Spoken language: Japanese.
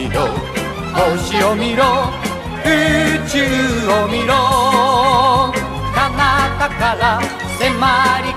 見ろ星を見ろ。宇宙を見ろ。彼方から迫り